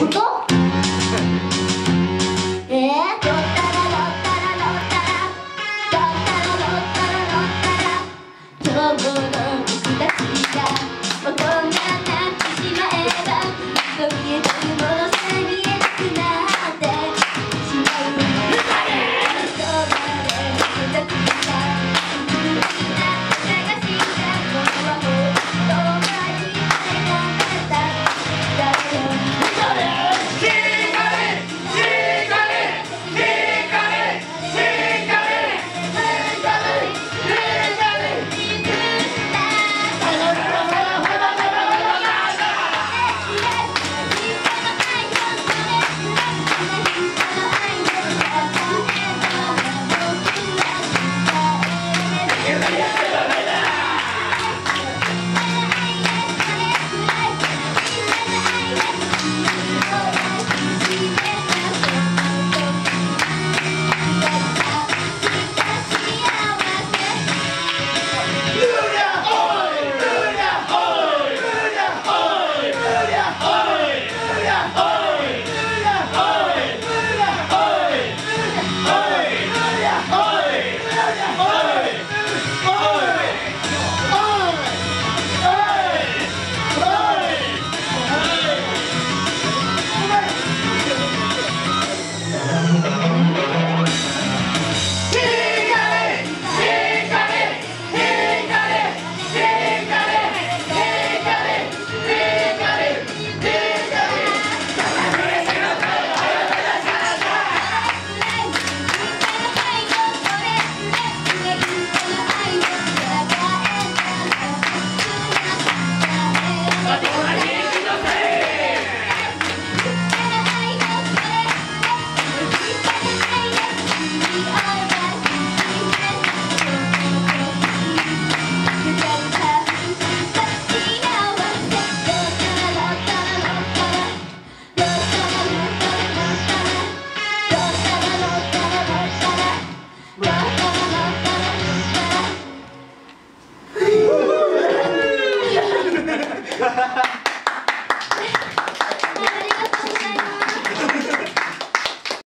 本当えー、ロッタラロッタラロッタラロッタラロッタ